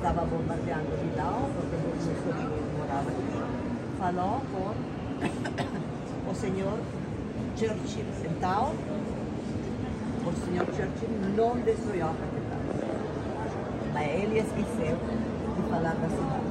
estava bombardeando Vidal, porque o Mussolini morava aqui, falou com o senhor Churchill. Então, o senhor Churchill não destruiu a capital Mas ele esqueceu de falar da cidade.